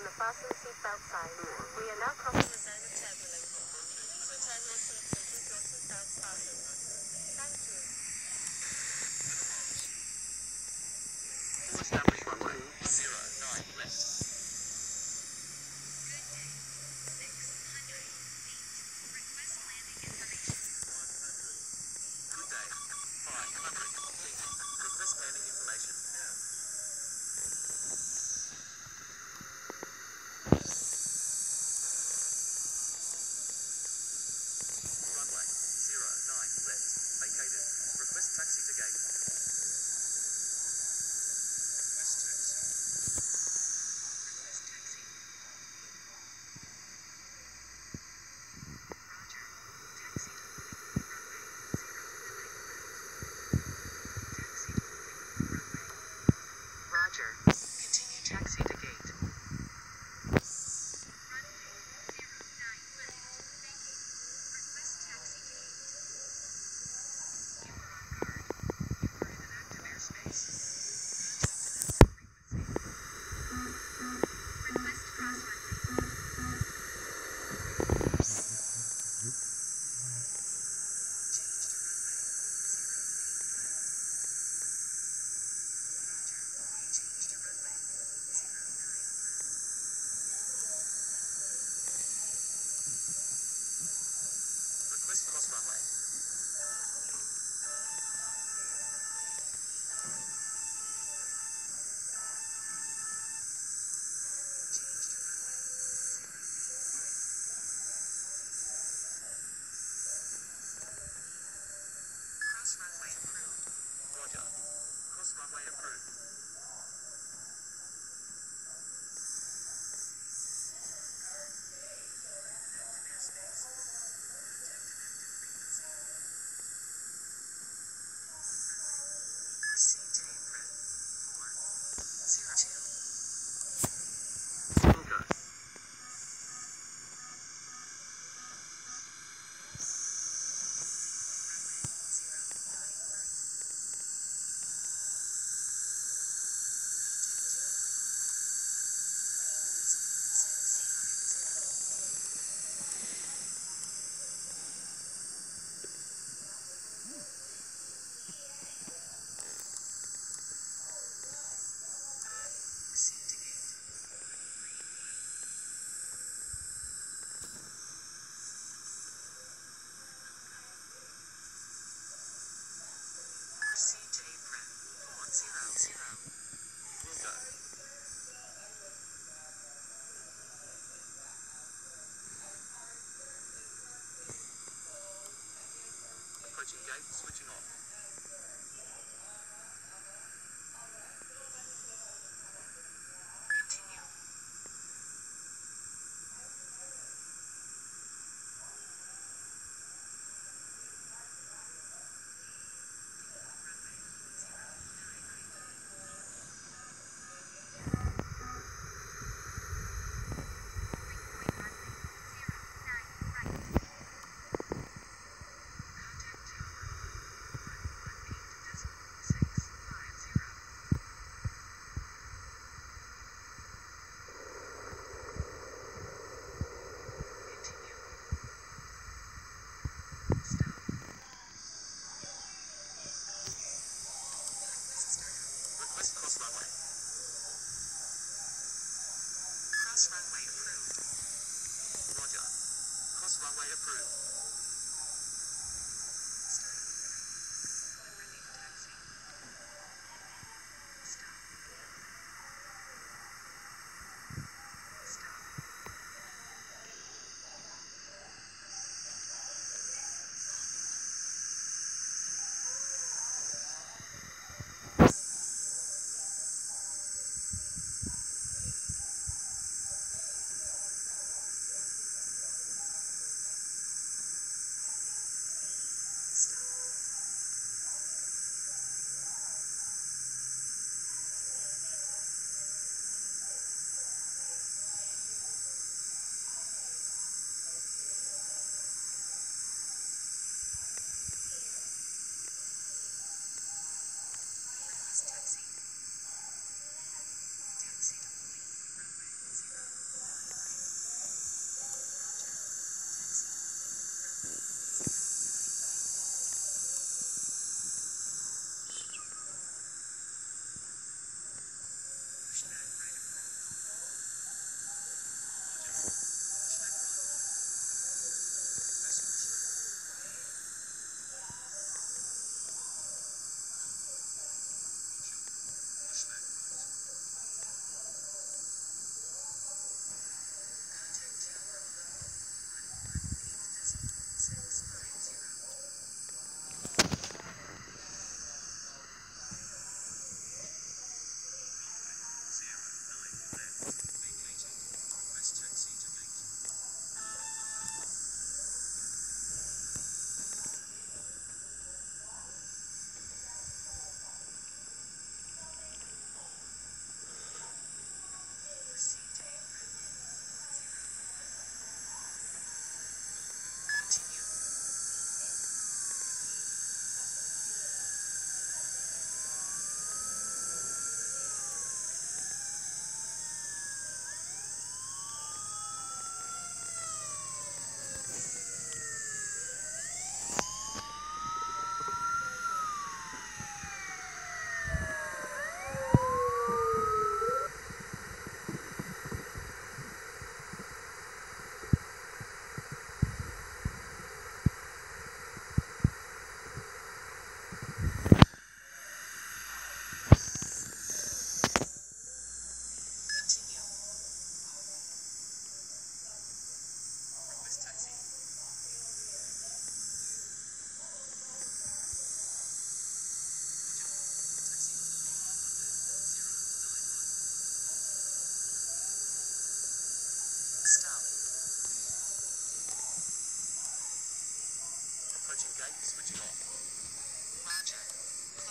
on the fasten seatbelt sign. We are now crossing the Diamond of turbulence. Please return your. Left. Vacated. Request taxi to gate. runway approved. Roger. Cross runway approved. 行了，行了。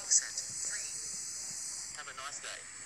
Close 3. Have a nice day.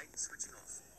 Gate switching off.